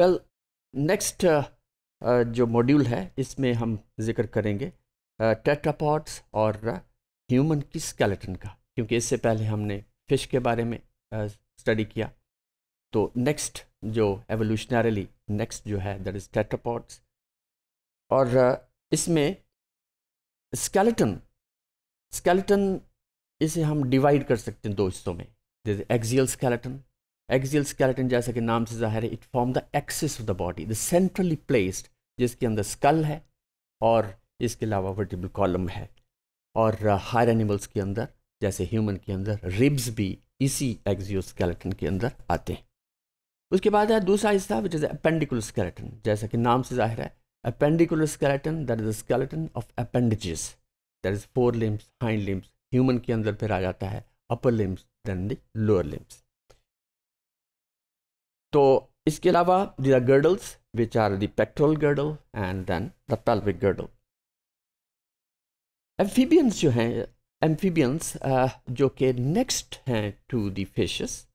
Well next जो module है, इसमें हम ज़िक्र करेंगे टेट्रापॉड्स और ह्यूमन की स्केलेटन का, क्योंकि इससे पहले हमने फ़िश के बारे में स्टडी किया। तो नेक्स्ट जो एवोल्यूशनरली नेक्स्ट जो है दैट इज़ टेट्रापॉड्स और इसमें स्केलेटन स्केलेटन इसे हम डिवाइड कर सकते हैं दो हिस्सों में, जैसे एक्सियल स्केलेटन एक्सियल स्केलेटन जैसा कि नाम से ज़ाहिर है it form the axis of the body the centrally placed जिसके अंदर स्कल है और इसके अलावा वर्टिबल कॉलम है। और हायर uh, एनिमल्स के अंदर जैसे ह्यूमन के अंदर रिब्स भी इसी एक्जियो स्केलेटन के अंदर आते हैं। उसके बाद है दूसरा हिस्सा विच इज़ अपेंडिकुलर स्केलेटन जैसा कि नाम से ज़ाहिर है appendicular skeleton that is the skeleton of appendages that is fore limbs hind limbs human के अंदर फिर आ जाता है upper limbs then the lower limbs तो इसके अलावा there are girdles which are the pectoral girdle and then the pelvic girdle amphibians जो हैं एम्फीबियंस जो कि नेक्स्ट हैं टू द फिशेस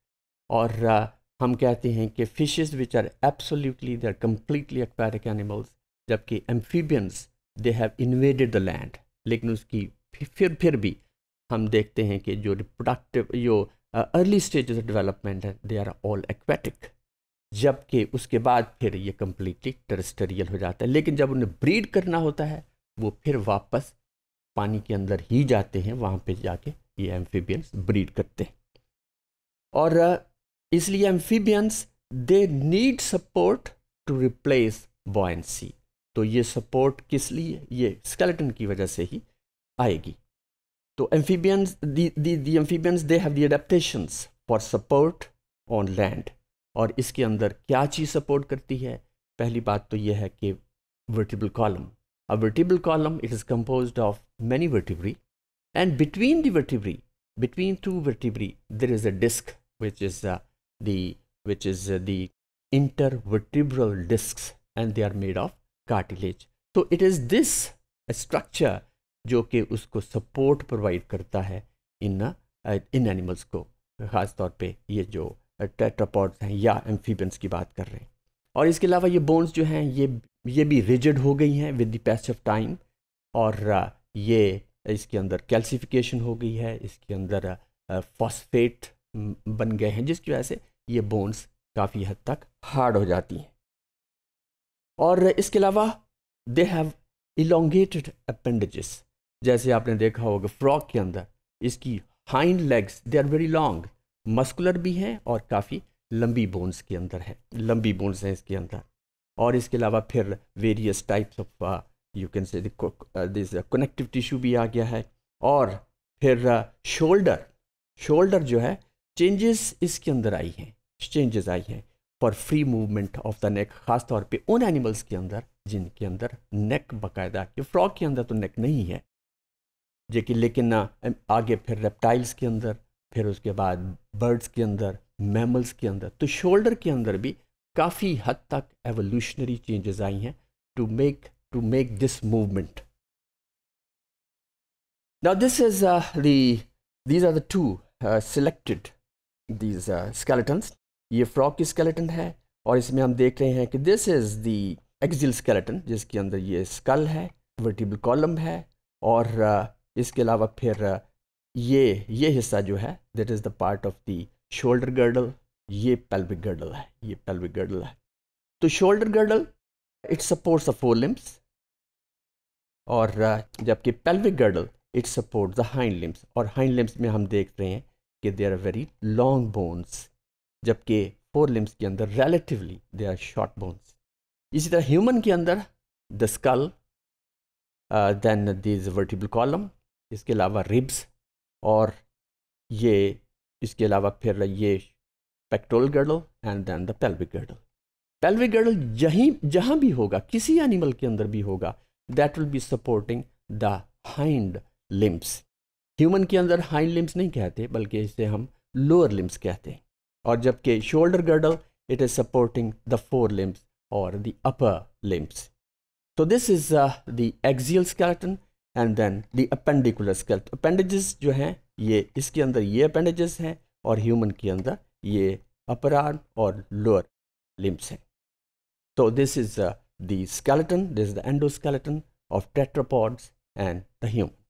और uh, हम कहते हैं कि fishes which are absolutely they are completely aquatic animals जबकि amphibians they have invaded the land लेकिन उसकी फिर फिर भी हम देखते हैं कि जो रिप्रोडक्टिव जो अर्ली स्टेजेस ऑफ़ डेवलपमेंट है दे आर ऑल एक्वेटिक जबकि उसके बाद फिर ये कम्प्लीटली टेरेस्टेरियल हो जाता है। लेकिन जब उन्हें ब्रीड करना होता है, वो फिर वापस पानी के अंदर ही जाते हैं, वहाँ पे जाके ये एम्फीबियंस ब्रीड करते हैं। और इसलिए amphibians they need support to replace buoyancy तो ये सपोर्ट किस लिए? ये स्केलेटन की वजह से ही आएगी। तो amphibians the amphibians they have the adaptations for support on land और इसके अंदर क्या चीज़ सपोर्ट करती है? पहली बात तो यह है कि vertebral column a vertebral column it is compose of many vertebrae and between the vertebrae between two vertebrae there is a disc which is which is the intervertebral disc and they are made of cartilage तो it is this structure जो कि उसको support provide करता है इन uh, इन animals को ख़ास तौर पर ये जो टेट्रापॉड्स हैं या एम्फीबियंस की बात कर रहे हैं। और इसके अलावा ये बोन्स जो हैं, ये ये भी रिजिड हो गई हैं with the pace of time और ये, इसके अंदर कैल्सिफिकेशन हो गई है, इसके अंदर फॉस्फेट बन गए हैं, जिसकी वजह से ये बोन्स काफ़ी हद तक हार्ड हो जाती हैं। और इसके अलावा दे हैव इलोंगेटेड अपेंडेजेस जैसे आपने देखा होगा फ्रॉक के अंदर, इसकी hind legs they are very long muscular भी हैं और काफ़ी लंबी बोन्स के अंदर है लंबी बोन्स हैं इसके अंदर। और इसके अलावा फिर various types of you can say this connective tissue भी आ गया है। और फिर शोल्डर uh, शोल्डर जो है चेंजेस इसके अंदर आई हैं चेंजेस आई हैं for free movement of the neck ख़ास तौर पे उन एनिमल्स के अंदर जिनके अंदर नेक बाकायदा कि फ्रॉक के अंदर तो नेक नहीं है जो कि लेकिन आगे फिर रेप्टाइल्स के अंदर फिर उसके बाद बर्ड्स के अंदर मैमल्स के अंदर तो शोल्डर के अंदर भी काफ़ी हद तक एवोल्यूशनरी चेंजेस आई हैं to make to make this movement the these are the two uh, selected these uh, skeletons. ये फ्रॉक की स्केलेटन है और इसमें हम देख रहे हैं कि this is the axial skeleton जिसके अंदर ये स्कल है वर्टिबल कॉलम है और uh, इसके अलावा फिर uh, ये ये हिस्सा जो है that is the part of the shoulder girdle ये पेल्विक गर्डल है ये पेल्विक गर्डल है। तो shoulder girdle it supports the fore limbs और uh, जबकि pelvic girdle it support the hind limbs और हाइंड लिम्स में हम देख रहे हैं कि they are very long bones जबकि फोर लिम्स के अंदर relatively they are short bones इसी तरह ह्यूमन के अंदर the skull then these vertebral column इसके अलावा रिब्स और ये, इसके अलावा फिर ये pectoral girdle and then the pelvic girdle pelvic girdle जहीं जहाँ भी होगा, किसी एनिमल के अंदर भी होगा that will be supporting the hind limbs human के अंदर हाइंड लिम्स नहीं कहते, बल्कि इसे हम लोअर लिम्स कहते हैं। और जबकि shoulder girdle it is supporting the fore limbs और द अपर लिम्स तो this is the axial skeleton and then the appendicular skeleton appendages जो हैं, ये इसके अंदर ये अपेंडेजेस हैं और ह्यूमन के अंदर ये अपर आर्म और लोअर लिम्स हैं. तो this is the skeleton this is the endoskeleton of tetrapods and the human